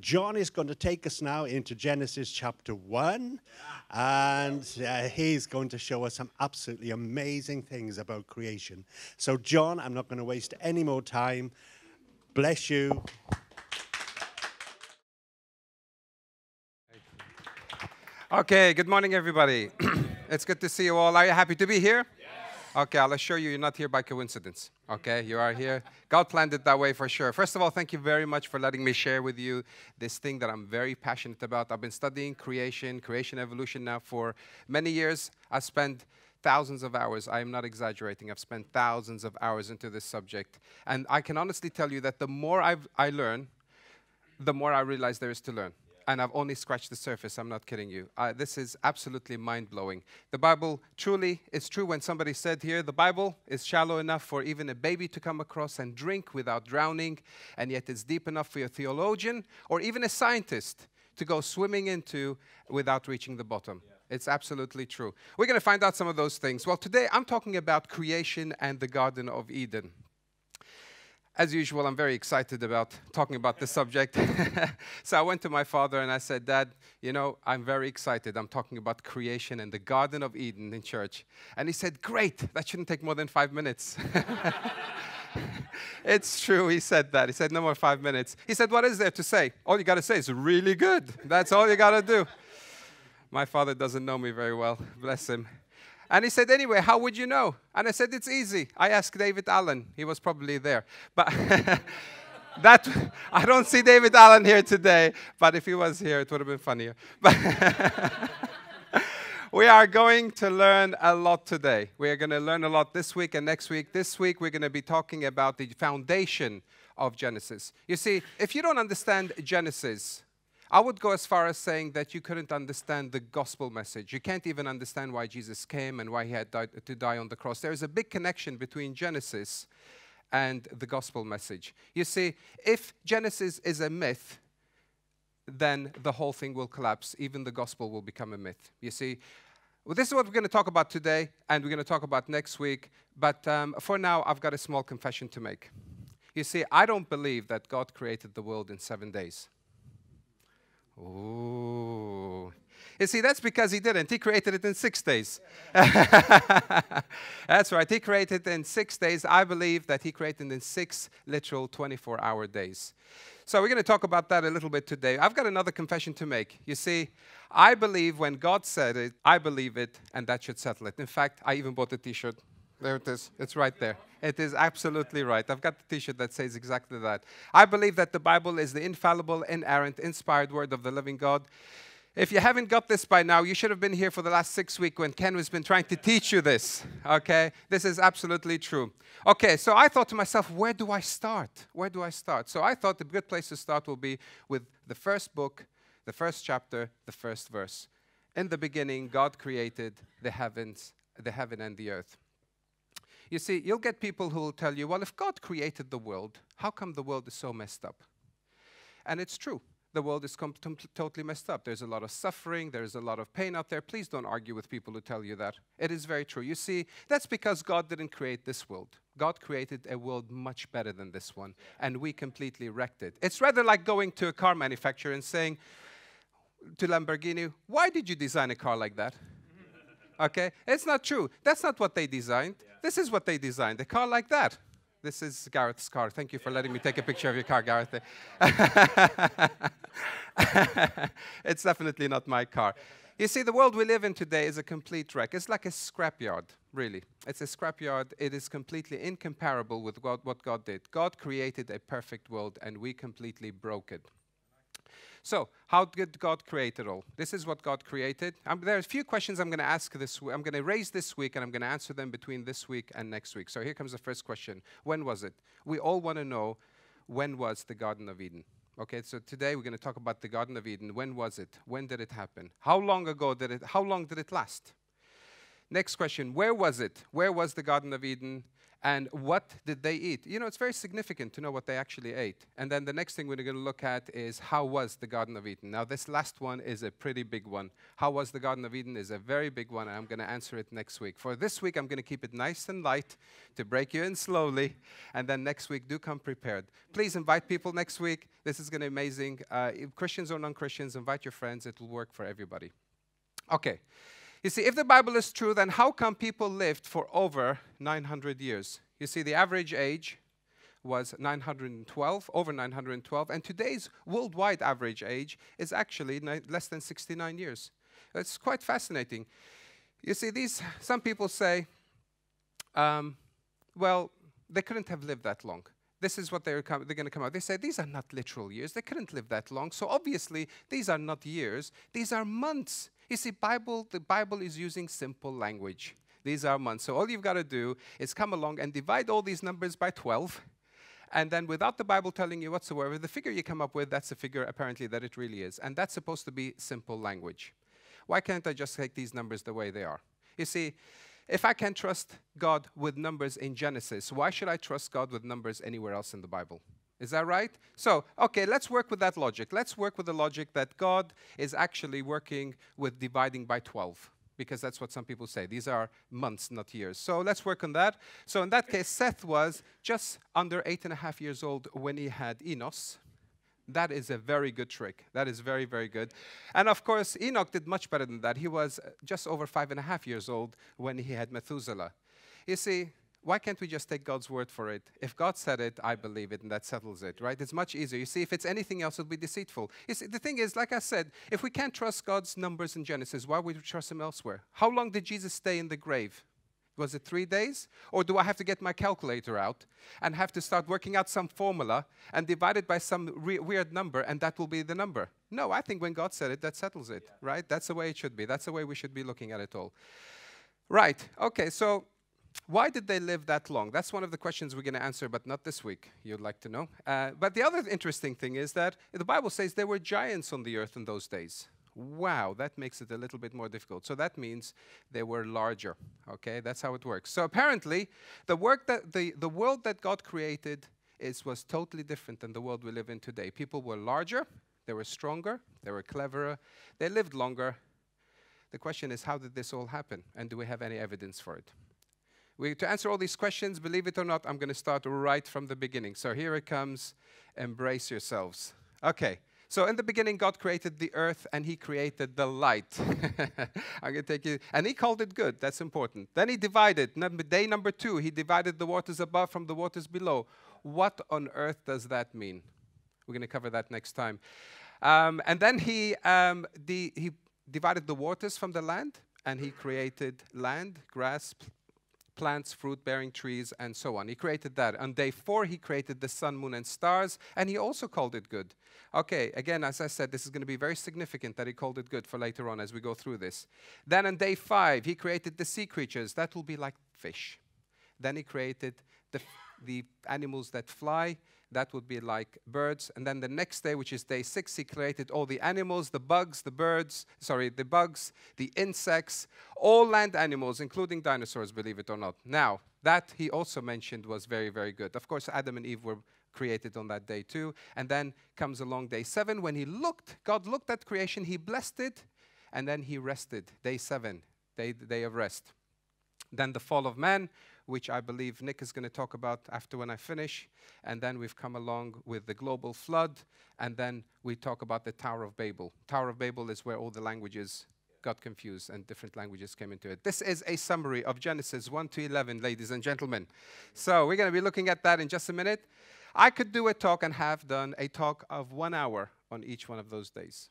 John is going to take us now into Genesis chapter 1, and uh, he's going to show us some absolutely amazing things about creation. So, John, I'm not going to waste any more time. Bless you. Okay, good morning, everybody. it's good to see you all. Are you happy to be here? Okay, I'll assure you, you're not here by coincidence. Okay, you are here. God planned it that way for sure. First of all, thank you very much for letting me share with you this thing that I'm very passionate about. I've been studying creation, creation evolution now for many years. I've spent thousands of hours. I am not exaggerating. I've spent thousands of hours into this subject. And I can honestly tell you that the more I've, I learn, the more I realize there is to learn and I've only scratched the surface. I'm not kidding you. Uh, this is absolutely mind blowing. The Bible truly is true when somebody said here, the Bible is shallow enough for even a baby to come across and drink without drowning, and yet it's deep enough for a theologian or even a scientist to go swimming into without reaching the bottom. Yeah. It's absolutely true. We're going to find out some of those things. Well, today I'm talking about creation and the Garden of Eden as usual, I'm very excited about talking about this subject. so I went to my father and I said, Dad, you know, I'm very excited. I'm talking about creation and the Garden of Eden in church. And he said, Great, that shouldn't take more than five minutes. it's true, he said that. He said, No more five minutes. He said, What is there to say? All you got to say is really good. That's all you got to do. My father doesn't know me very well, bless him. And he said, Anyway, how would you know? And I said, It's easy. I asked David Allen. He was probably there. But that I don't see David Allen here today, but if he was here, it would have been funnier. we are going to learn a lot today. We are going to learn a lot this week and next week. This week, we're going to be talking about the foundation of Genesis. You see, if you don't understand Genesis, I would go as far as saying that you couldn't understand the gospel message. You can't even understand why Jesus came and why he had died, to die on the cross. There is a big connection between Genesis and the gospel message. You see, if Genesis is a myth, then the whole thing will collapse. Even the gospel will become a myth. You see, well, this is what we're going to talk about today, and we're going to talk about next week. But um, for now, I've got a small confession to make. You see, I don't believe that God created the world in seven days. Ooh. You see, that's because he didn't. He created it in six days. that's right. He created it in six days. I believe that he created in six literal 24 hour days. So we're going to talk about that a little bit today. I've got another confession to make. You see, I believe when God said it, I believe it, and that should settle it. In fact, I even bought a t shirt there it is. It's right there. It is absolutely right. I've got the t shirt that says exactly that. I believe that the Bible is the infallible, inerrant, inspired word of the living God. If you haven't got this by now, you should have been here for the last six weeks when Ken has been trying to teach you this. Okay? This is absolutely true. Okay, so I thought to myself, where do I start? Where do I start? So I thought the good place to start will be with the first book, the first chapter, the first verse. In the beginning, God created the heavens, the heaven and the earth. You see, you'll get people who will tell you, well, if God created the world, how come the world is so messed up? And it's true. The world is totally messed up. There's a lot of suffering, there's a lot of pain out there. Please don't argue with people who tell you that. It is very true. You see, that's because God didn't create this world. God created a world much better than this one, and we completely wrecked it. It's rather like going to a car manufacturer and saying to Lamborghini, Why did you design a car like that? Okay? It's not true. That's not what they designed. Yeah. This is what they designed, a car like that. This is Gareth's car. Thank you for letting me take a picture of your car, Gareth. it's definitely not my car. You see, the world we live in today is a complete wreck. It's like a scrapyard, really. It's a scrapyard. It is completely incomparable with God, what God did. God created a perfect world, and we completely broke it. So, how did God create it all? This is what God created. Um, there are a few questions I'm going to ask this week. I'm going to raise this week, and I'm going to answer them between this week and next week. So, here comes the first question When was it? We all want to know when was the Garden of Eden? Okay, so today we're going to talk about the Garden of Eden. When was it? When did it happen? How long ago did it? How long did it last? Next question: Where was it? Where was the Garden of Eden? And what did they eat? You know, it's very significant to know what they actually ate. And then the next thing we're going to look at is how was the Garden of Eden? Now, this last one is a pretty big one. How was the Garden of Eden is a very big one, and I'm going to answer it next week. For this week, I'm going to keep it nice and light to break you in slowly. And then next week, do come prepared. Please invite people next week. This is going to be amazing. Uh, Christians or non Christians, invite your friends. It will work for everybody. Okay. You see, if the Bible is true, then how come people lived for over 900 years? You see, the average age was 912, over 912, and today's worldwide average age is actually less than 69 years. It's quite fascinating. You see, these some people say, um, well, they couldn't have lived that long. This is what they're, they're going to come out. They say these are not literal years. They couldn't live that long. So obviously, these are not years. These are months. You see, Bible, the Bible is using simple language. These are months. So all you've got to do is come along and divide all these numbers by 12. And then without the Bible telling you whatsoever, the figure you come up with, that's the figure apparently that it really is. And that's supposed to be simple language. Why can't I just take these numbers the way they are? You see, if I can trust God with numbers in Genesis, why should I trust God with numbers anywhere else in the Bible? Is that right? So, okay, let's work with that logic. Let's work with the logic that God is actually working with dividing by 12, because that's what some people say. These are months, not years. So let's work on that. So, in that case, Seth was just under eight and a half years old when he had Enos. That is a very good trick. That is very, very good. And of course, Enoch did much better than that. He was just over five and a half years old when he had Methuselah. You see, why can't we just take God's word for it? If God said it, I believe it, and that settles it, right? It's much easier. You see, if it's anything else, it'll be deceitful. You see, the thing is, like I said, if we can't trust God's numbers in Genesis, why would we trust Him elsewhere? How long did Jesus stay in the grave? Was it three days? Or do I have to get my calculator out and have to start working out some formula and divide it by some weird number and that will be the number? No, I think when God said it, that settles it, yeah. right? That's the way it should be. That's the way we should be looking at it all. Right, okay, so why did they live that long? That's one of the questions we're going to answer, but not this week. You'd like to know. Uh, but the other interesting thing is that the Bible says there were giants on the earth in those days. Wow, that makes it a little bit more difficult. So that means they were larger. Okay, that's how it works. So apparently, the work that the, the world that God created is was totally different than the world we live in today. People were larger, they were stronger, they were cleverer, they lived longer. The question is, how did this all happen? And do we have any evidence for it? We, to answer all these questions, believe it or not, I'm going to start right from the beginning. So here it comes. Embrace yourselves. Okay. So in the beginning, God created the earth and He created the light. I'm going to take you, and He called it good. That's important. Then He divided. Number, day number two, He divided the waters above from the waters below. What on earth does that mean? We're going to cover that next time. Um, and then He um, the, He divided the waters from the land, and He created land, grass, plants, fruit bearing trees, and so on. He created that. On day four, he created the sun, moon, and stars, and he also called it good. Okay, again, as I said, this is going to be very significant that he called it good for later on as we go through this. Then on day five, he created the sea creatures. That will be like fish. Then he created the, the animals that fly, that would be like birds. And then the next day, which is day six, he created all the animals, the bugs, the birds, sorry, the bugs, the insects, all land animals, including dinosaurs, believe it or not. Now, that he also mentioned was very, very good. Of course, Adam and Eve were created on that day too. And then comes along day seven when he looked, God looked at creation, he blessed it, and then he rested. Day seven, day, day of rest. Then the fall of man, which I believe Nick is going to talk about after when I finish. And then we've come along with the global flood. And then we talk about the Tower of Babel. Tower of Babel is where all the languages got confused and different languages came into it. This is a summary of Genesis 1 to 11, ladies and gentlemen. So we're going to be looking at that in just a minute. I could do a talk and have done a talk of one hour on each one of those days.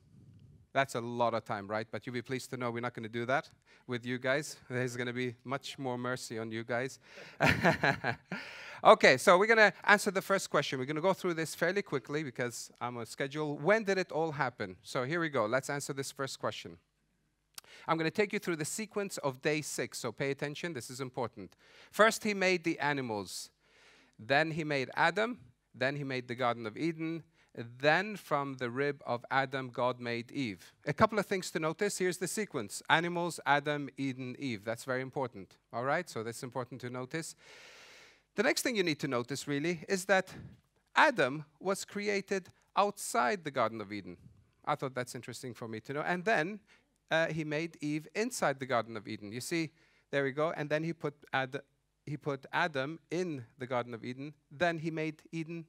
That's a lot of time, right? But you'll be pleased to know we're not going to do that with you guys. There's going to be much more mercy on you guys. okay, so we're going to answer the first question. We're going to go through this fairly quickly because I'm on schedule. When did it all happen? So here we go. Let's answer this first question. I'm going to take you through the sequence of day six, so pay attention. This is important. First, he made the animals. Then he made Adam. Then he made the Garden of Eden. Then from the rib of Adam, God made Eve. A couple of things to notice. Here's the sequence animals, Adam, Eden, Eve. That's very important. All right? So that's important to notice. The next thing you need to notice really is that Adam was created outside the Garden of Eden. I thought that's interesting for me to know. And then uh, he made Eve inside the Garden of Eden. You see, there we go. And then he put, Ad- he put Adam in the Garden of Eden. Then he made Eden,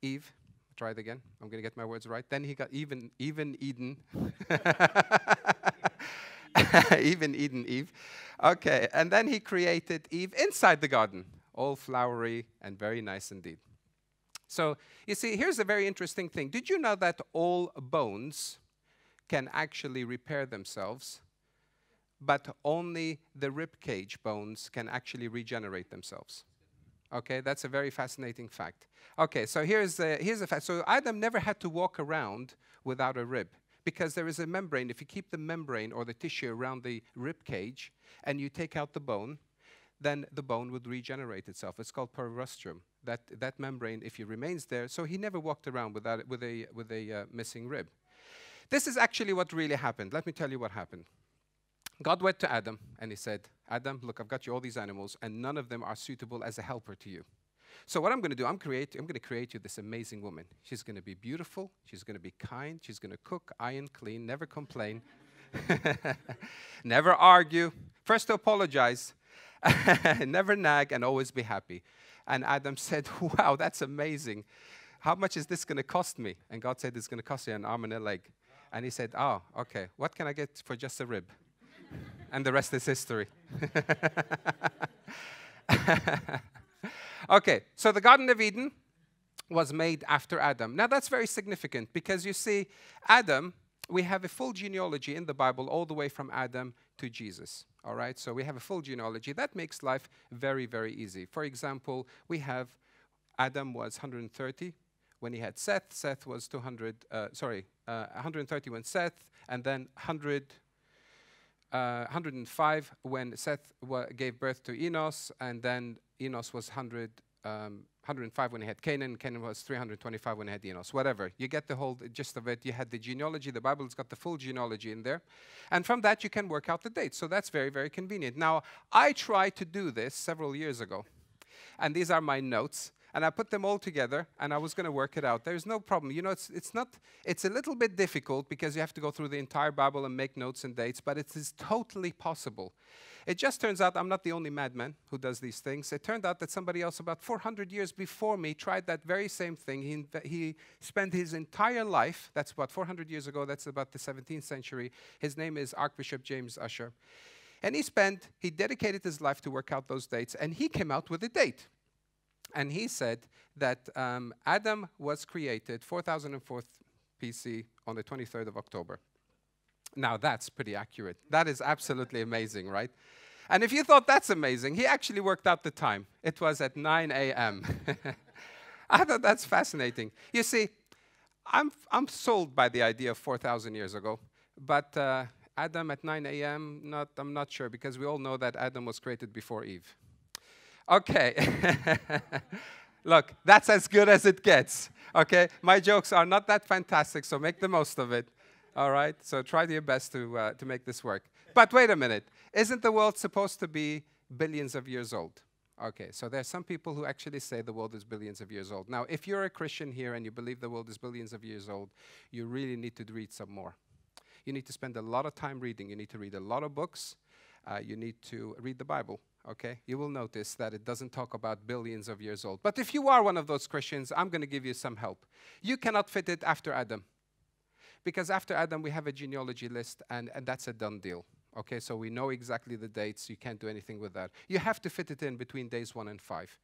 Eve. Try it again. I'm going to get my words right. Then he got even, even Eden. even Eden, Eve. Okay. And then he created Eve inside the garden, all flowery and very nice indeed. So you see, here's a very interesting thing. Did you know that all bones can actually repair themselves, but only the rib cage bones can actually regenerate themselves? Okay, that's a very fascinating fact. Okay, so here's a, here's a fact. So Adam never had to walk around without a rib because there is a membrane. If you keep the membrane or the tissue around the rib cage and you take out the bone, then the bone would regenerate itself. It's called periosteum. That, that membrane, if it remains there, so he never walked around without it, with a, with a uh, missing rib. This is actually what really happened. Let me tell you what happened. God went to Adam and he said, Adam, look, I've got you all these animals, and none of them are suitable as a helper to you. So what I'm going to do, I'm, create, I'm going to create you this amazing woman. She's going to be beautiful. She's going to be kind. She's going to cook, iron, clean, never complain, never argue. First to apologize, never nag, and always be happy. And Adam said, Wow, that's amazing. How much is this going to cost me? And God said, It's going to cost you an arm and a leg. And he said, Oh, okay. What can I get for just a rib? And the rest is history. okay, so the Garden of Eden was made after Adam. Now that's very significant because you see, Adam, we have a full genealogy in the Bible all the way from Adam to Jesus. All right, so we have a full genealogy. That makes life very, very easy. For example, we have Adam was 130 when he had Seth. Seth was 200, uh, sorry, uh, 130 when Seth, and then 100, uh, 105 when Seth gave birth to Enos, and then Enos was 100, um, 105 when he had Canaan, Canaan was 325 when he had Enos, whatever. You get the whole gist of it. You had the genealogy, the Bible's got the full genealogy in there. And from that, you can work out the dates. So that's very, very convenient. Now, I tried to do this several years ago. And these are my notes and I put them all together and I was going to work it out. There's no problem. You know, it's, it's not, it's a little bit difficult because you have to go through the entire Bible and make notes and dates, but it is totally possible. It just turns out I'm not the only madman who does these things. It turned out that somebody else about 400 years before me tried that very same thing. He, he spent his entire life, that's about 400 years ago, that's about the 17th century. His name is Archbishop James Ussher. And he spent, he dedicated his life to work out those dates, and he came out with a date. And he said that um, Adam was created 4004 BC on the 23rd of October. Now that's pretty accurate. That is absolutely amazing, right? And if you thought that's amazing, he actually worked out the time. It was at 9 a.m. I thought that's fascinating. You see, I'm, I'm sold by the idea of 4,000 years ago, but uh, Adam at 9 a.m., not, I'm not sure because we all know that Adam was created before Eve. Okay. Look, that's as good as it gets. Okay? My jokes are not that fantastic, so make the most of it. All right? So try your best to, uh, to make this work. But wait a minute. Isn't the world supposed to be billions of years old? Okay, so there are some people who actually say the world is billions of years old. Now, if you're a Christian here and you believe the world is billions of years old, you really need to read some more. You need to spend a lot of time reading. You need to read a lot of books. Uh, you need to read the Bible okay, you will notice that it doesn't talk about billions of years old. But if you are one of those Christians, I'm going to give you some help. You cannot fit it after Adam. Because after Adam, we have a genealogy list, and, and that's a done deal. Okay, so we know exactly the dates. You can't do anything with that. You have to fit it in between days one and five.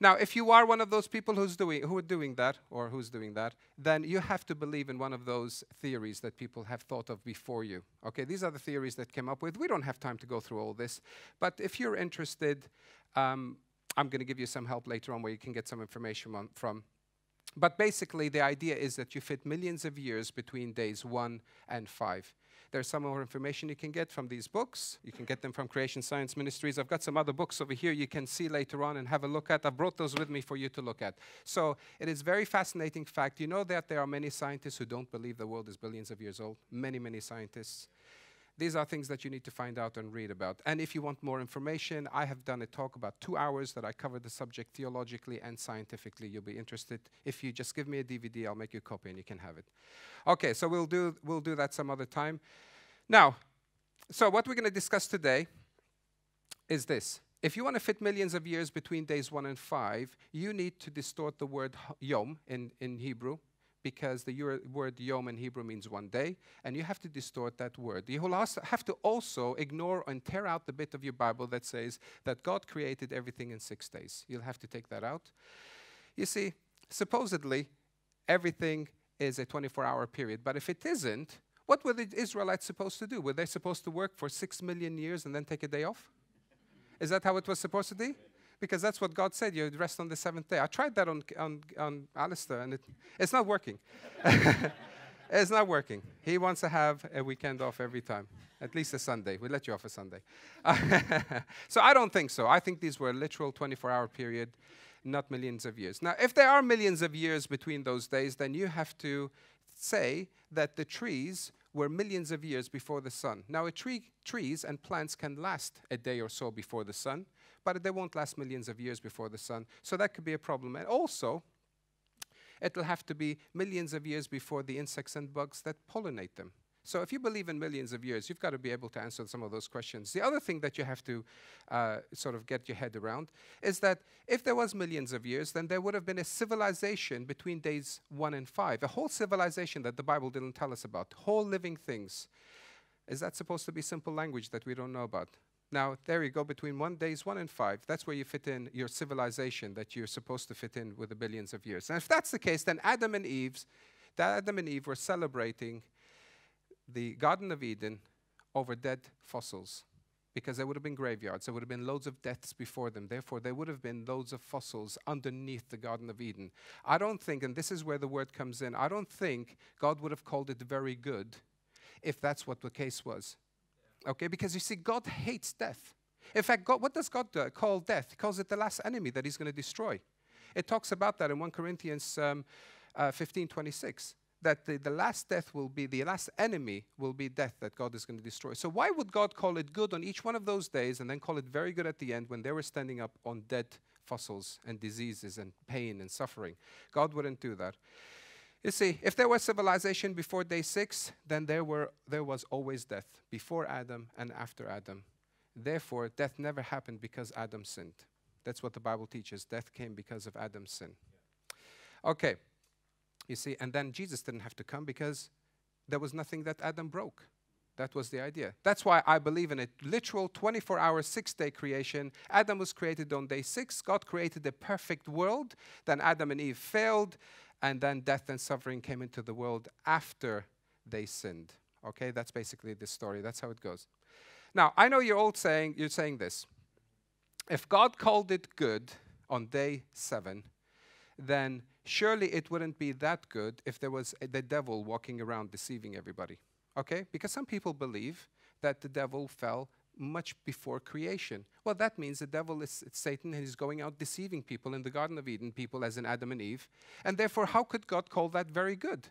Now, if you are one of those people who's doing, who are doing that, or who's doing that, then you have to believe in one of those theories that people have thought of before you. Okay, these are the theories that came up with. We don't have time to go through all this, but if you're interested, um, I'm going to give you some help later on where you can get some information on, from. But basically, the idea is that you fit millions of years between days one and five. There's some more information you can get from these books. You can get them from Creation Science Ministries. I've got some other books over here you can see later on and have a look at. I brought those with me for you to look at. So it is very fascinating fact. You know that there are many scientists who don't believe the world is billions of years old. Many, many scientists. These are things that you need to find out and read about. And if you want more information, I have done a talk about two hours that I cover the subject theologically and scientifically. You'll be interested. If you just give me a DVD, I'll make you a copy and you can have it. Okay, so we'll do, we'll do that some other time. Now, so what we're going to discuss today is this. If you want to fit millions of years between days one and five, you need to distort the word yom in, in Hebrew because the word yom in Hebrew means one day, and you have to distort that word. You will have to also ignore and tear out the bit of your Bible that says that God created everything in six days. You'll have to take that out. You see, supposedly, everything is a 24 hour period, but if it isn't, what were the Israelites supposed to do? Were they supposed to work for six million years and then take a day off? Is that how it was supposed to be? Because that's what God said. You rest on the seventh day. I tried that on on, on Alistair, and it, it's not working. it's not working. He wants to have a weekend off every time, at least a Sunday. We let you off a Sunday. so I don't think so. I think these were a literal 24-hour period, not millions of years. Now, if there are millions of years between those days, then you have to say that the trees were millions of years before the sun. Now, tree, trees and plants can last a day or so before the sun but they won't last millions of years before the sun. So that could be a problem. And also, it'll have to be millions of years before the insects and bugs that pollinate them. So if you believe in millions of years, you've got to be able to answer some of those questions. The other thing that you have to uh, sort of get your head around is that if there was millions of years, then there would have been a civilization between days one and five, a whole civilization that the Bible didn't tell us about, whole living things. Is that supposed to be simple language that we don't know about? Now, there you go, between one days one and five, that's where you fit in your civilization that you're supposed to fit in with the billions of years. And if that's the case, then Adam and Eve's, Adam and Eve were celebrating the Garden of Eden over dead fossils because there would have been graveyards, there would have been loads of deaths before them. Therefore, there would have been loads of fossils underneath the Garden of Eden. I don't think, and this is where the word comes in, I don't think God would have called it very good if that's what the case was. Okay, because you see, God hates death. In fact, God, what does God do, call death? He calls it the last enemy that He's going to destroy. It talks about that in 1 Corinthians um, uh, 15 26 that the, the last death will be, the last enemy will be death that God is going to destroy. So, why would God call it good on each one of those days and then call it very good at the end when they were standing up on dead fossils and diseases and pain and suffering? God wouldn't do that. You see, if there was civilization before day six, then there, were, there was always death, before Adam and after Adam. Therefore, death never happened because Adam sinned. That's what the Bible teaches. Death came because of Adam's sin. Okay, you see, and then Jesus didn't have to come because there was nothing that Adam broke. That was the idea. That's why I believe in a literal 24 hour, six day creation. Adam was created on day six. God created a perfect world. Then Adam and Eve failed and then death and suffering came into the world after they sinned. Okay, that's basically the story. That's how it goes. Now, I know you're all saying you're saying this. If God called it good on day 7, then surely it wouldn't be that good if there was a, the devil walking around deceiving everybody. Okay? Because some people believe that the devil fell much before creation. Well, that means the devil is Satan and he's going out deceiving people in the Garden of Eden, people as in Adam and Eve. And therefore, how could God call that very good?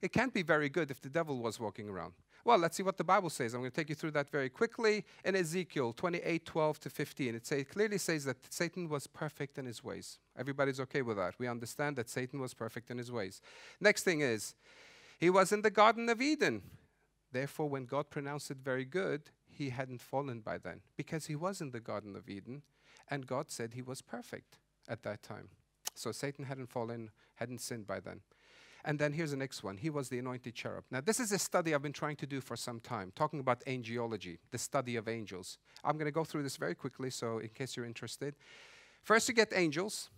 It can't be very good if the devil was walking around. Well, let's see what the Bible says. I'm going to take you through that very quickly. In Ezekiel 28 12 to 15, it, say, it clearly says that Satan was perfect in his ways. Everybody's okay with that. We understand that Satan was perfect in his ways. Next thing is, he was in the Garden of Eden. Therefore, when God pronounced it very good, he hadn't fallen by then because he was in the Garden of Eden and God said he was perfect at that time. So Satan hadn't fallen, hadn't sinned by then. And then here's the next one. He was the anointed cherub. Now, this is a study I've been trying to do for some time, talking about angelology, the study of angels. I'm going to go through this very quickly, so in case you're interested. First, you get angels,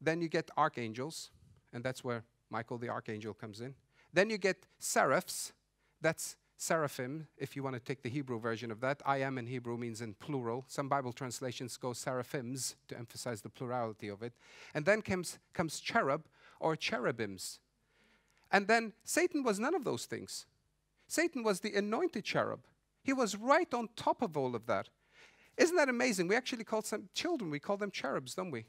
then you get archangels, and that's where Michael the archangel comes in. Then you get seraphs, that's seraphim, if you want to take the Hebrew version of that. I am in Hebrew means in plural. Some Bible translations go seraphims to emphasize the plurality of it. And then comes, comes cherub or cherubims. And then Satan was none of those things. Satan was the anointed cherub. He was right on top of all of that. Isn't that amazing? We actually call some children, we call them cherubs, don't we?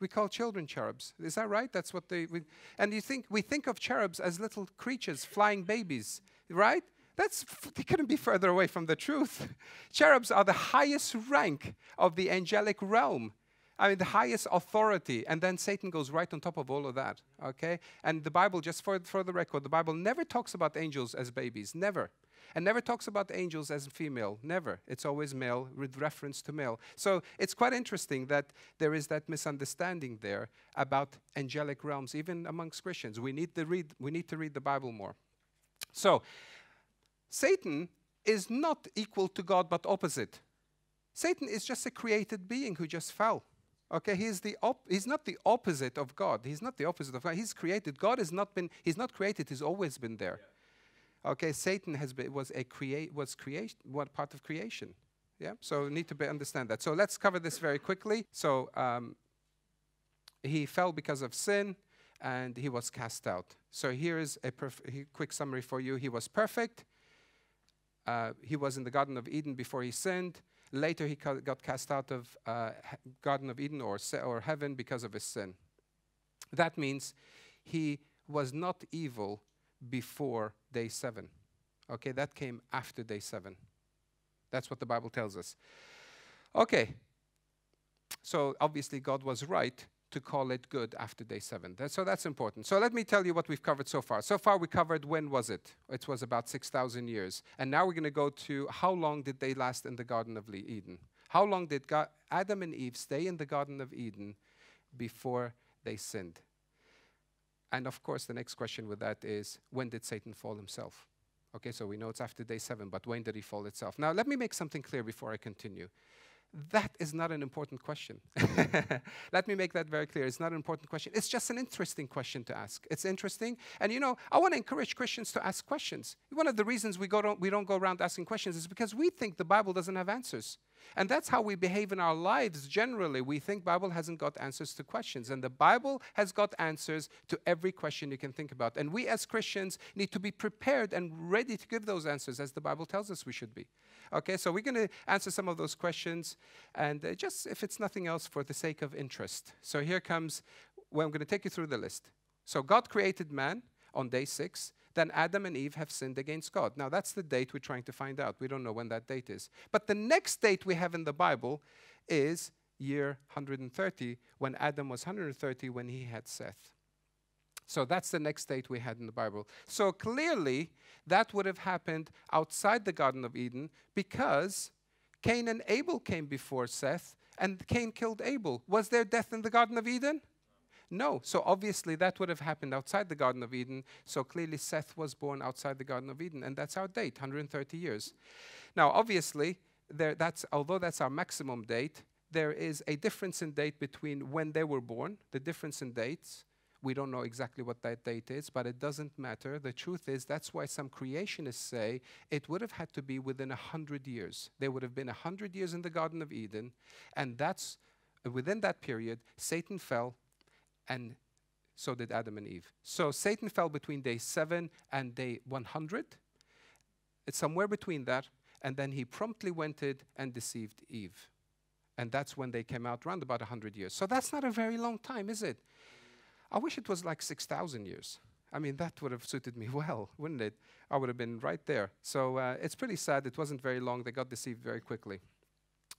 We call children cherubs. Is that right? That's what they. We, and you think we think of cherubs as little creatures, flying babies, right? That's they couldn't be further away from the truth. Cherubs are the highest rank of the angelic realm. I mean, the highest authority. And then Satan goes right on top of all of that. Okay? And the Bible, just for, for the record, the Bible never talks about angels as babies. Never. And never talks about angels as female. Never. It's always male with reference to male. So it's quite interesting that there is that misunderstanding there about angelic realms, even amongst Christians. We need to read, we need to read the Bible more. So, Satan is not equal to God but opposite. Satan is just a created being who just fell. Okay, he's, the op- he's not the opposite of God. He's not the opposite of God. He's created. God has not been, he's not created, he's always been there. Yeah. Okay, Satan has been, was a create was creation what part of creation. Yeah, so we need to be understand that. So let's cover this very quickly. So um, he fell because of sin and he was cast out. So here is a perf- quick summary for you. He was perfect. Uh, he was in the Garden of Eden before he sinned. Later, he got cast out of uh, Garden of Eden or, or heaven because of his sin. That means he was not evil before day seven. Okay, that came after day seven. That's what the Bible tells us. Okay, so obviously God was right to call it good after day seven. That, so that's important. So let me tell you what we've covered so far. So far, we covered when was it? It was about 6,000 years. And now we're going to go to how long did they last in the Garden of Eden? How long did God, Adam and Eve stay in the Garden of Eden before they sinned? And of course, the next question with that is when did Satan fall himself? Okay, so we know it's after day seven, but when did he fall itself? Now, let me make something clear before I continue. That is not an important question. Let me make that very clear. It's not an important question. It's just an interesting question to ask. It's interesting. And you know, I want to encourage Christians to ask questions. One of the reasons we, go we don't go around asking questions is because we think the Bible doesn't have answers. And that's how we behave in our lives generally. We think Bible hasn't got answers to questions and the Bible has got answers to every question you can think about. And we as Christians need to be prepared and ready to give those answers as the Bible tells us we should be. Okay, so we're going to answer some of those questions and uh, just if it's nothing else for the sake of interest. So here comes well, I'm going to take you through the list. So God created man on day 6 then Adam and Eve have sinned against God. Now, that's the date we're trying to find out. We don't know when that date is. But the next date we have in the Bible is year 130, when Adam was 130 when he had Seth. So that's the next date we had in the Bible. So clearly, that would have happened outside the Garden of Eden because Cain and Abel came before Seth, and Cain killed Abel. Was there death in the Garden of Eden? No. So obviously that would have happened outside the Garden of Eden. So clearly Seth was born outside the Garden of Eden. And that's our date, 130 years. Now, obviously, there, that's, although that's our maximum date, there is a difference in date between when they were born, the difference in dates. We don't know exactly what that date is, but it doesn't matter. The truth is, that's why some creationists say it would have had to be within a hundred years. There would have been a hundred years in the Garden of Eden, and that's uh, within that period, Satan fell, and so did Adam and Eve. So Satan fell between day 7 and day 100. It's somewhere between that. And then he promptly went in and deceived Eve. And that's when they came out around about 100 years. So that's not a very long time, is it? I wish it was like 6,000 years. I mean, that would have suited me well, wouldn't it? I would have been right there. So uh, it's pretty sad. It wasn't very long. They got deceived very quickly.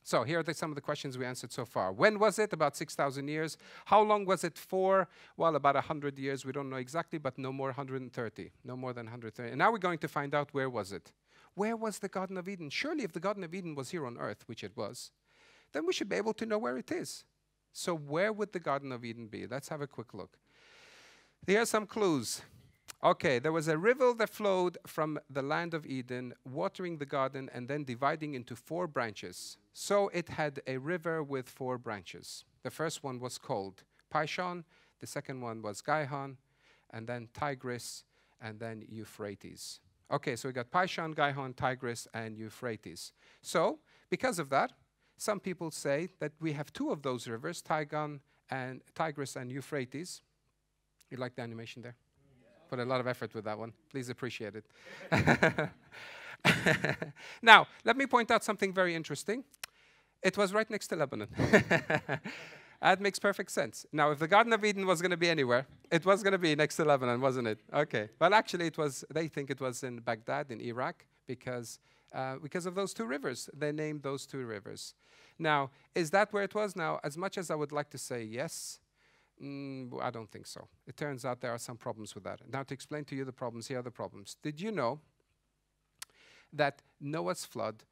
So here are the, some of the questions we answered so far. When was it? About 6,000 years. How long was it for? Well, about 100 years. We don't know exactly, but no more 130. No more than 130. And now we're going to find out where was it. Where was the Garden of Eden? Surely if the Garden of Eden was here on earth, which it was, then we should be able to know where it is. So where would the Garden of Eden be? Let's have a quick look. Here are some clues. Okay, there was a river that flowed from the land of Eden, watering the garden and then dividing into four branches. So it had a river with four branches. The first one was called Pishon, the second one was Gihon, and then Tigris, and then Euphrates. Okay, so we got Pishon, Gihon, Tigris, and Euphrates. So, because of that, some people say that we have two of those rivers, Tigon and Tigris and Euphrates. You like the animation there? Put a lot of effort with that one. Please appreciate it. now, let me point out something very interesting. It was right next to Lebanon. That makes perfect sense. Now, if the Garden of Eden was going to be anywhere, it was going to be next to Lebanon, wasn't it? Okay. Well, actually, it was. They think it was in Baghdad, in Iraq, because uh, because of those two rivers. They named those two rivers. Now, is that where it was? Now, as much as I would like to say yes, mm, I don't think so. It turns out there are some problems with that. Now, to explain to you the problems, here are the problems. Did you know that Noah's flood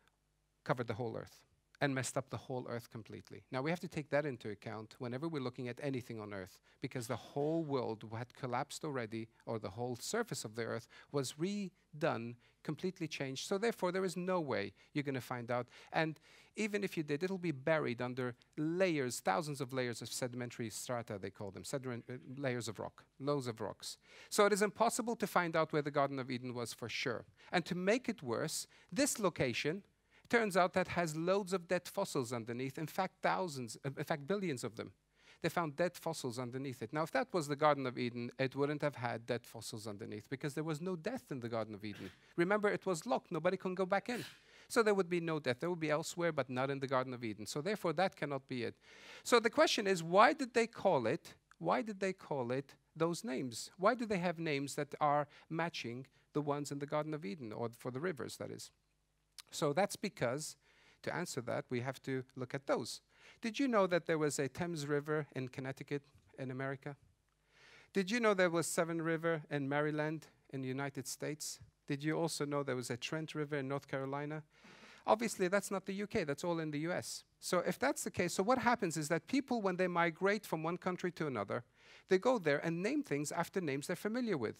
covered the whole earth? And messed up the whole earth completely. Now we have to take that into account whenever we're looking at anything on earth because the whole world had collapsed already or the whole surface of the earth was redone, completely changed. So therefore there is no way you're going to find out and even if you did it'll be buried under layers, thousands of layers of sedimentary strata they call them, uh, layers of rock, loads of rocks. So it is impossible to find out where the garden of Eden was for sure. And to make it worse, this location Turns out that has loads of dead fossils underneath, in fact, thousands, uh, in fact, billions of them. They found dead fossils underneath it. Now, if that was the Garden of Eden, it wouldn't have had dead fossils underneath because there was no death in the Garden of Eden. Remember, it was locked, nobody can go back in. So there would be no death. There would be elsewhere, but not in the Garden of Eden. So therefore, that cannot be it. So the question is, why did they call it? Why did they call it those names? Why do they have names that are matching the ones in the Garden of Eden, or for the rivers, that is? So that's because, to answer that, we have to look at those. Did you know that there was a Thames River in Connecticut in America? Did you know there was Severn River in Maryland in the United States? Did you also know there was a Trent River in North Carolina? Obviously, that's not the UK, that's all in the US. So, if that's the case, so what happens is that people, when they migrate from one country to another, they go there and name things after names they're familiar with.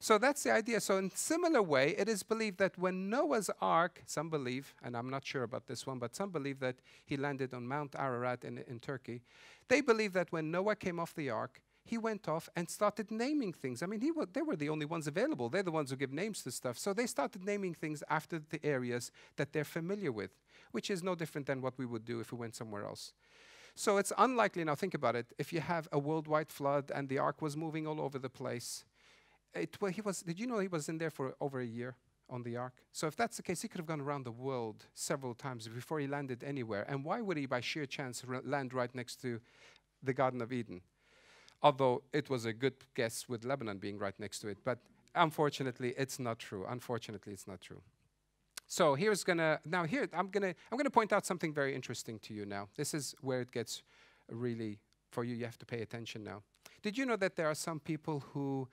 So that's the idea. So, in similar way, it is believed that when Noah's ark, some believe, and I'm not sure about this one, but some believe that he landed on Mount Ararat in, in Turkey. They believe that when Noah came off the ark, he went off and started naming things. I mean, he they were the only ones available. They're the ones who give names to stuff. So they started naming things after the areas that they're familiar with, which is no different than what we would do if we went somewhere else. So it's unlikely, now think about it, if you have a worldwide flood and the ark was moving all over the place, it, well, he was, did you know he was in there for over a year on the ark? So if that's the case, he could have gone around the world several times before he landed anywhere. And why would he, by sheer chance, land right next to the Garden of Eden? Although it was a good guess with Lebanon being right next to it. But unfortunately, it's not true. Unfortunately, it's not true. So here's gonna now here I'm gonna I'm gonna point out something very interesting to you now. This is where it gets really for you. You have to pay attention now. Did you know that there are some people who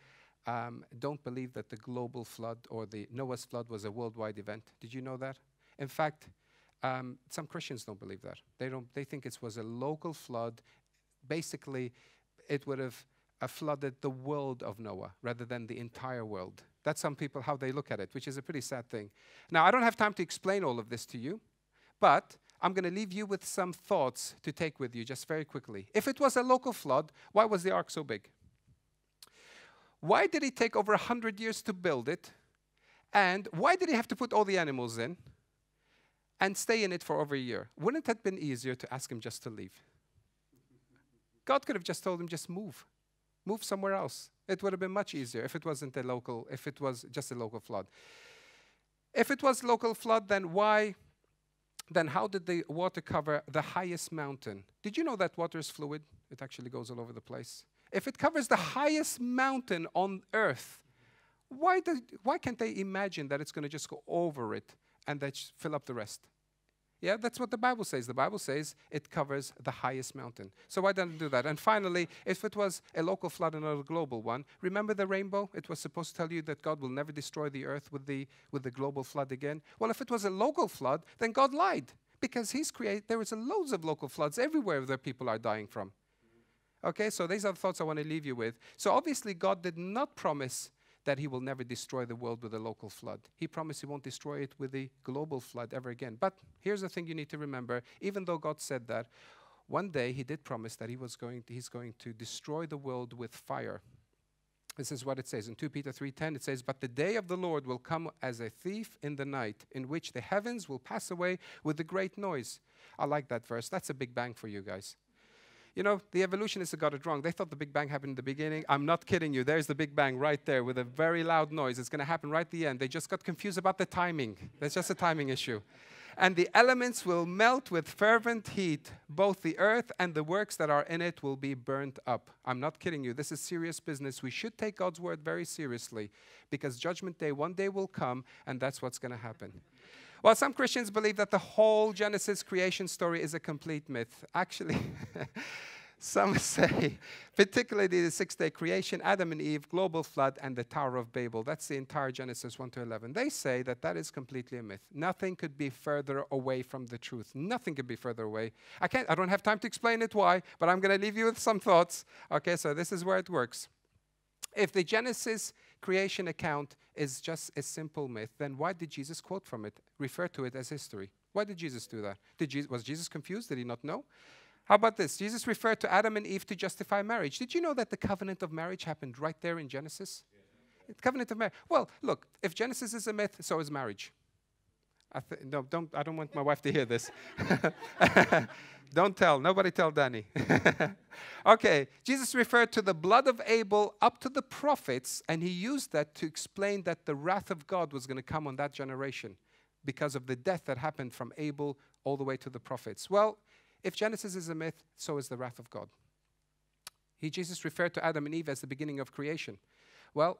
um, don't believe that the global flood or the Noah's flood was a worldwide event. Did you know that? In fact, um, some Christians don't believe that. They don't. They think it was a local flood. Basically, it would have uh, flooded the world of Noah rather than the entire world. That's some people how they look at it, which is a pretty sad thing. Now, I don't have time to explain all of this to you, but I'm going to leave you with some thoughts to take with you just very quickly. If it was a local flood, why was the ark so big? Why did it take over 100 years to build it? And why did he have to put all the animals in and stay in it for over a year? Wouldn't it have been easier to ask him just to leave? God could have just told him, just move. Move somewhere else. It would have been much easier if it wasn't a local, if it was just a local flood. If it was local flood, then why, then how did the water cover the highest mountain? Did you know that water is fluid? It actually goes all over the place. If it covers the highest mountain on earth, why, do, why can't they imagine that it's going to just go over it and then fill up the rest? Yeah, that's what the Bible says. The Bible says it covers the highest mountain. So why don't it do that? And finally, if it was a local flood and not a global one, remember the rainbow? It was supposed to tell you that God will never destroy the earth with the with the global flood again. Well, if it was a local flood, then God lied because He's created. There is loads of local floods everywhere that people are dying from. Okay, so these are the thoughts I want to leave you with. So obviously, God did not promise that He will never destroy the world with a local flood. He promised He won't destroy it with a global flood ever again. But here's the thing you need to remember even though God said that, one day He did promise that He was going to, He's going to destroy the world with fire. This is what it says in 2 Peter 3:10 it says but the day of the Lord will come as a thief in the night in which the heavens will pass away with a great noise. I like that verse. That's a big bang for you guys. You know, the evolutionists got it wrong. They thought the Big Bang happened in the beginning. I'm not kidding you. There's the Big Bang right there with a very loud noise. It's going to happen right at the end. They just got confused about the timing. That's just a timing issue. And the elements will melt with fervent heat. Both the earth and the works that are in it will be burnt up. I'm not kidding you. This is serious business. We should take God's word very seriously because Judgment Day one day will come, and that's what's going to happen. Well, some Christians believe that the whole Genesis creation story is a complete myth. Actually, some say, particularly the six day creation, Adam and Eve, global flood, and the Tower of Babel. That's the entire Genesis 1 to 11. They say that that is completely a myth. Nothing could be further away from the truth. Nothing could be further away. I, can't, I don't have time to explain it why, but I'm going to leave you with some thoughts. Okay, so this is where it works. If the Genesis creation account is just a simple myth, then why did Jesus quote from it, refer to it as history? Why did Jesus do that? Did Jesus, was Jesus confused? Did he not know? How about this? Jesus referred to Adam and Eve to justify marriage. Did you know that the covenant of marriage happened right there in Genesis? Yes. Covenant of marriage. Well, look, if Genesis is a myth, so is marriage. I no, don't, I don't want my wife to hear this. don't tell. Nobody tell Danny. okay, Jesus referred to the blood of Abel up to the prophets, and he used that to explain that the wrath of God was going to come on that generation because of the death that happened from Abel all the way to the prophets. Well, if Genesis is a myth, so is the wrath of God. He, Jesus referred to Adam and Eve as the beginning of creation. Well,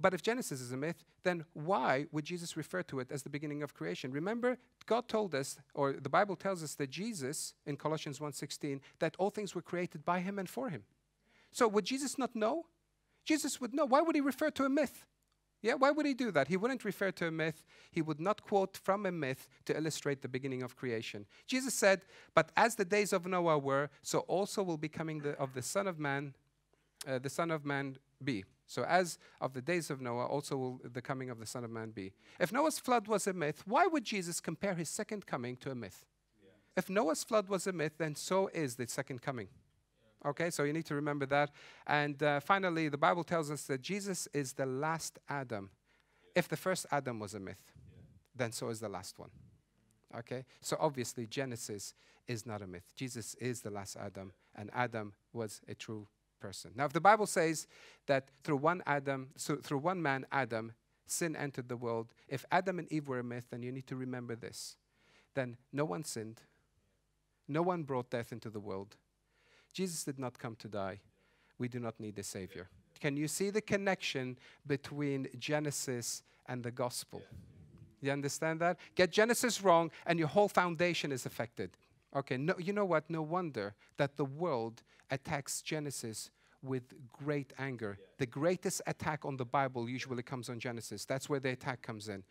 but if Genesis is a myth, then why would Jesus refer to it as the beginning of creation? Remember, God told us, or the Bible tells us that Jesus, in Colossians 1.16, that all things were created by him and for him. So would Jesus not know? Jesus would know. Why would he refer to a myth? Yeah, why would he do that? He wouldn't refer to a myth. He would not quote from a myth to illustrate the beginning of creation. Jesus said, But as the days of Noah were, so also will be coming the, of the Son of Man, uh, the Son of Man be. So, as of the days of Noah, also will the coming of the Son of Man be. If Noah's flood was a myth, why would Jesus compare his second coming to a myth? Yeah. If Noah's flood was a myth, then so is the second coming. Yeah. Okay, so you need to remember that. And uh, finally, the Bible tells us that Jesus is the last Adam. Yeah. If the first Adam was a myth, then so is the last one. Okay, so obviously, Genesis is not a myth. Jesus is the last Adam, and Adam was a true person. Now, if the Bible says that through one Adam, so through one man, Adam, sin entered the world, if Adam and Eve were a myth, then you need to remember this. Then no one sinned, no one brought death into the world. Jesus did not come to die. We do not need a Savior. Can you see the connection between Genesis and the gospel? You understand that? Get Genesis wrong, and your whole foundation is affected. Okay, no, you know what? No wonder that the world attacks Genesis with great anger. Yeah. The greatest attack on the Bible usually comes on Genesis. That's where the attack comes in.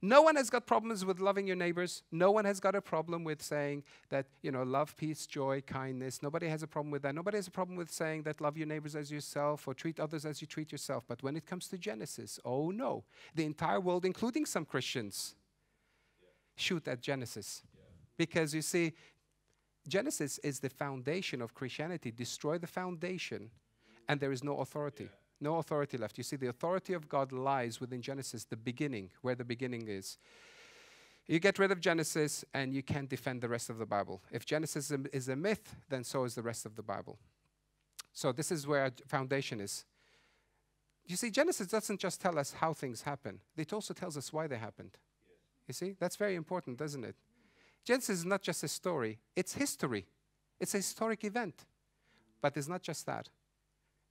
No one has got problems with loving your neighbors. No one has got a problem with saying that, you know, love, peace, joy, kindness. Nobody has a problem with that. Nobody has a problem with saying that love your neighbors as yourself or treat others as you treat yourself. But when it comes to Genesis, oh no. The entire world, including some Christians, yeah. shoot at Genesis. Yeah. Because you see, Genesis is the foundation of Christianity. Destroy the foundation, and there is no authority. Yeah. No authority left. You see, the authority of God lies within Genesis, the beginning, where the beginning is. You get rid of Genesis, and you can't defend the rest of the Bible. If Genesis is a myth, then so is the rest of the Bible. So, this is where our foundation is. You see, Genesis doesn't just tell us how things happen, it also tells us why they happened. You see, that's very important, doesn't it? Genesis is not just a story, it's history. It's a historic event. But it's not just that,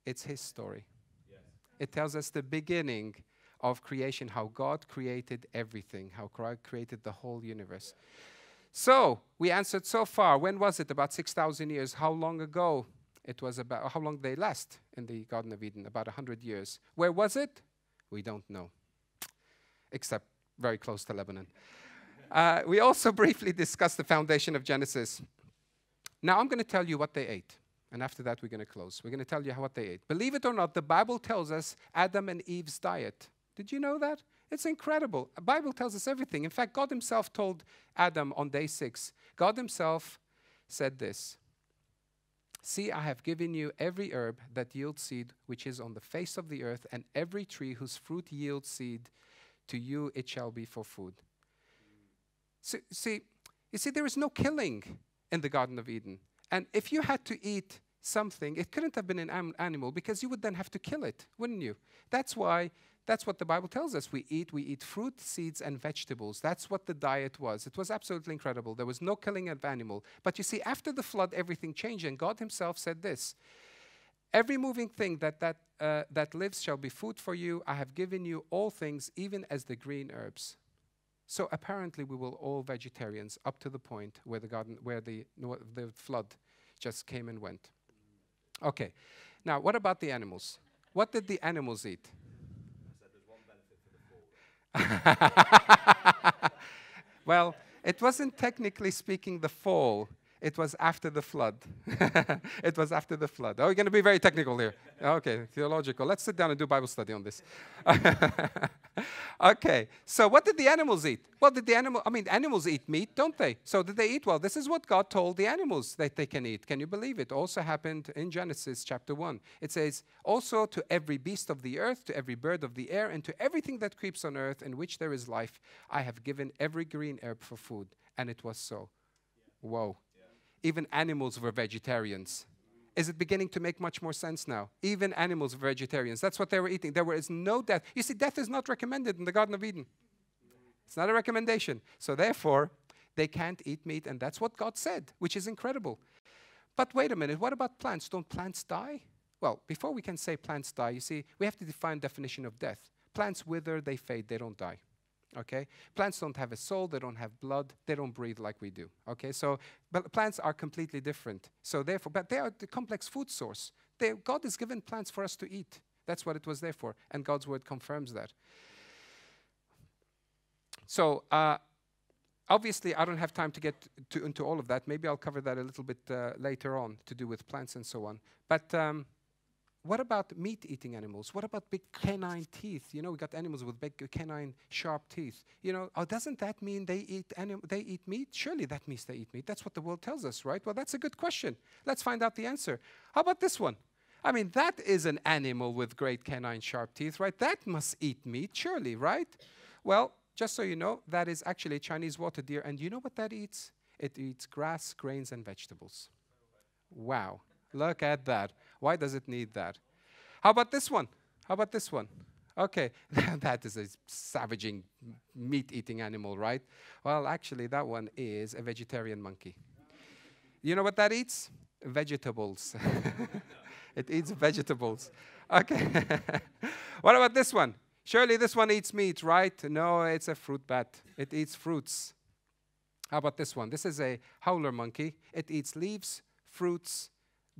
it's His story. Yes. It tells us the beginning of creation, how God created everything, how God created the whole universe. So, we answered so far. When was it? About 6,000 years. How long ago? It was about, how long did they last in the Garden of Eden? About 100 years. Where was it? We don't know, except very close to Lebanon. Uh, we also briefly discussed the foundation of Genesis. Now I'm going to tell you what they ate. And after that, we're going to close. We're going to tell you what they ate. Believe it or not, the Bible tells us Adam and Eve's diet. Did you know that? It's incredible. The Bible tells us everything. In fact, God Himself told Adam on day six, God Himself said this See, I have given you every herb that yields seed, which is on the face of the earth, and every tree whose fruit yields seed, to you it shall be for food. So, see, you see, there is no killing in the Garden of Eden. And if you had to eat something, it couldn't have been an animal because you would then have to kill it, wouldn't you? That's why that's what the Bible tells us. We eat, we eat fruit, seeds, and vegetables. That's what the diet was. It was absolutely incredible. There was no killing of animal. But you see, after the flood, everything changed, and God Himself said this. Every moving thing that, that, uh, that lives shall be food for you. I have given you all things, even as the green herbs. So apparently, we were all vegetarians up to the point where the garden, where the, the flood just came and went. Okay, now what about the animals? What did the animals eat? well, it wasn't technically speaking the fall. It was after the flood. it was after the flood. Oh, we're going to be very technical here. Okay, theological. Let's sit down and do Bible study on this. okay, so what did the animals eat? Well, did the animal, I mean, animals eat meat, don't they? So did they eat? Well, this is what God told the animals that they can eat. Can you believe it? Also happened in Genesis chapter 1. It says, Also to every beast of the earth, to every bird of the air, and to everything that creeps on earth in which there is life, I have given every green herb for food. And it was so. Whoa even animals were vegetarians. Is it beginning to make much more sense now? Even animals were vegetarians. That's what they were eating. There was no death. You see, death is not recommended in the Garden of Eden. It's not a recommendation. So therefore, they can't eat meat, and that's what God said, which is incredible. But wait a minute, what about plants? Don't plants die? Well, before we can say plants die, you see, we have to define definition of death. Plants wither, they fade, they don't die. Okay? Plants don't have a soul, they don't have blood, they don't breathe like we do. Okay? So, but plants are completely different. So therefore, but they are the complex food source. They, God has given plants for us to eat. That's what it was there for, and God's word confirms that. So, uh, obviously, I don't have time to get to, into all of that. Maybe I'll cover that a little bit uh, later on to do with plants and so on. But um, what about meat-eating animals? What about big canine teeth? You know, we got animals with big canine sharp teeth. You know, oh, doesn't that mean they eat they eat meat? Surely that means they eat meat. That's what the world tells us, right? Well, that's a good question. Let's find out the answer. How about this one? I mean, that is an animal with great canine sharp teeth, right? That must eat meat, surely, right? Well, just so you know, that is actually a Chinese water deer, and you know what that eats? It eats grass, grains, and vegetables. Wow. Look at that. Why does it need that? How about this one? How about this one? Okay, that is a savaging meat eating animal, right? Well, actually, that one is a vegetarian monkey. You know what that eats? Vegetables. it eats vegetables. Okay. what about this one? Surely this one eats meat, right? No, it's a fruit bat. It eats fruits. How about this one? This is a howler monkey. It eats leaves, fruits,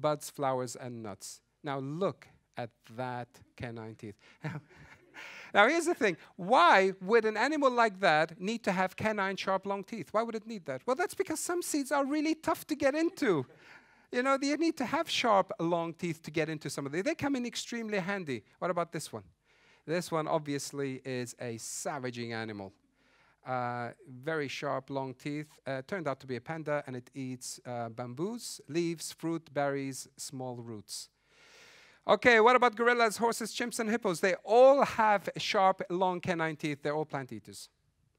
buds, flowers, and nuts. Now look at that canine teeth. now here's the thing. Why would an animal like that need to have canine sharp long teeth? Why would it need that? Well, that's because some seeds are really tough to get into. You know, you need to have sharp long teeth to get into some of these. They come in extremely handy. What about this one? This one obviously is a savaging animal. Uh, very sharp, long teeth. Uh, turned out to be a panda, and it eats uh, bamboos, leaves, fruit, berries, small roots. Okay, what about gorillas, horses, chimps, and hippos? They all have sharp, long canine teeth. They're all plant eaters.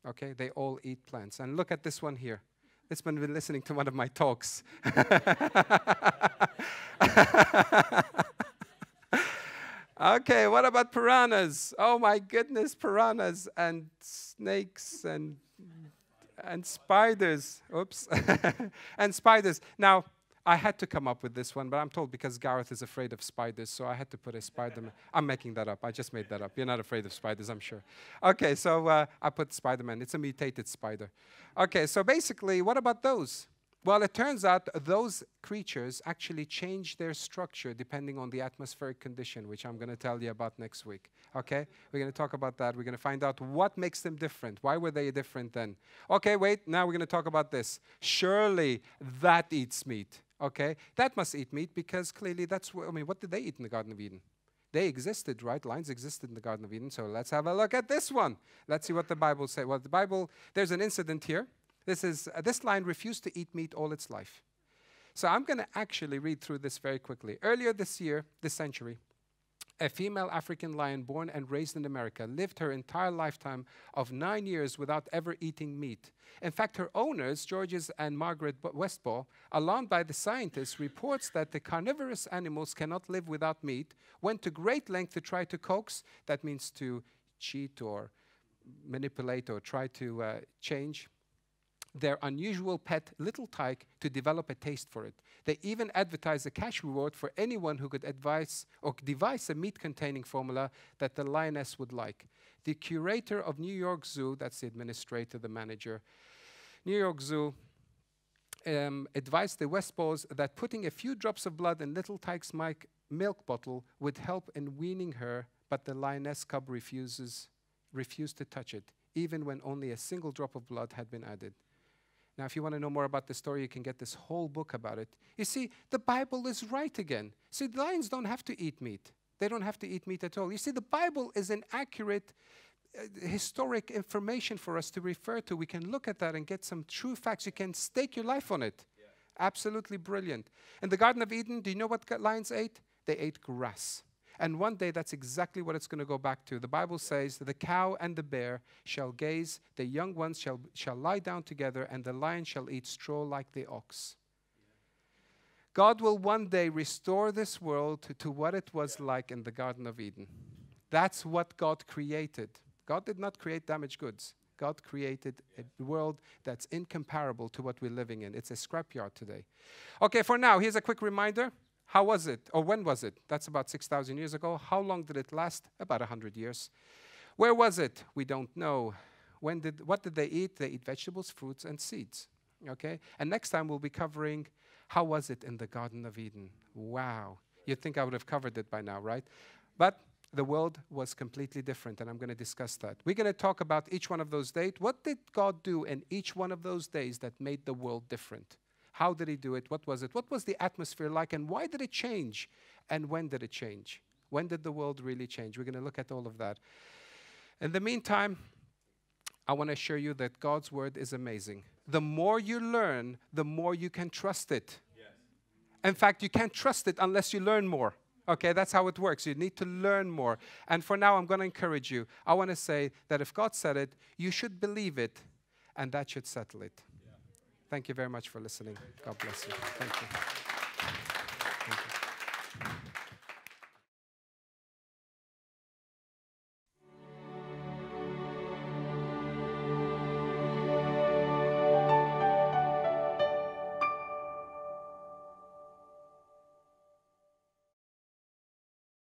Okay, they all eat plants. And look at this one here. This one been listening to one of my talks. Okay, what about piranhas? Oh my goodness, piranhas and snakes and and spiders. Oops. and spiders. Now, I had to come up with this one, but I'm told because Gareth is afraid of spiders, so I had to put a Spider Man. I'm making that up. I just made that up. You're not afraid of spiders, I'm sure. Okay, so uh, I put Spider Man. It's a mutated spider. Okay, so basically, what about those? Well, it turns out those creatures actually change their structure depending on the atmospheric condition, which I'm going to tell you about next week. Okay? We're going to talk about that. We're going to find out what makes them different. Why were they different then? Okay, wait. Now we're going to talk about this. Surely that eats meat. Okay? That must eat meat because clearly that's what, I mean, what did they eat in the Garden of Eden? They existed, right? Lions existed in the Garden of Eden. So let's have a look at this one. Let's see what the Bible says. Well, the Bible, there's an incident here. This, is, uh, this lion refused to eat meat all its life. So I'm going to actually read through this very quickly. Earlier this year, this century, a female African lion born and raised in America, lived her entire lifetime of nine years without ever eating meat. In fact, her owners, George's and Margaret Westball, alarmed by the scientists, reports that the carnivorous animals cannot live without meat, went to great length to try to coax, that means to cheat or manipulate or try to uh, change their unusual pet little tyke to develop a taste for it. They even advertised a cash reward for anyone who could advise or devise a meat containing formula that the lioness would like. The curator of New York Zoo, that's the administrator, the manager, New York Zoo, um, advised the Westballs that putting a few drops of blood in little Tyke's milk bottle would help in weaning her, but the lioness cub refuses, refused to touch it, even when only a single drop of blood had been added. Now, if you want to know more about the story, you can get this whole book about it. You see, the Bible is right again. See, the lions don't have to eat meat. They don't have to eat meat at all. You see, the Bible is an accurate uh, historic information for us to refer to. We can look at that and get some true facts. You can stake your life on it. Yeah. Absolutely brilliant. In the Garden of Eden, do you know what lions ate? They ate grass. And one day that's exactly what it's going to go back to. The Bible says the cow and the bear shall gaze, the young ones shall, shall lie down together, and the lion shall eat straw like the ox. God will one day restore this world to, to what it was like in the Garden of Eden. That's what God created. God did not create damaged goods. God created a world that's incomparable to what we're living in. It's a scrapyard today. Okay, for now, here's a quick reminder. How was it? Or when was it? That's about 6,000 years ago. How long did it last? About 100 years. Where was it? We don't know. When did, what did they eat? They eat vegetables, fruits, and seeds. Okay? And next time we'll be covering how was it in the Garden of Eden? Wow. You'd think I would have covered it by now, right? But the world was completely different, and I'm going to discuss that. We're going to talk about each one of those days. What did God do in each one of those days that made the world different? How did he do it? What was it? What was the atmosphere like? And why did it change? And when did it change? When did the world really change? We're going to look at all of that. In the meantime, I want to assure you that God's word is amazing. The more you learn, the more you can trust it. Yes. In fact, you can't trust it unless you learn more. Okay, that's how it works. You need to learn more. And for now, I'm going to encourage you. I want to say that if God said it, you should believe it, and that should settle it. Thank you very much for listening. God bless you. Thank you.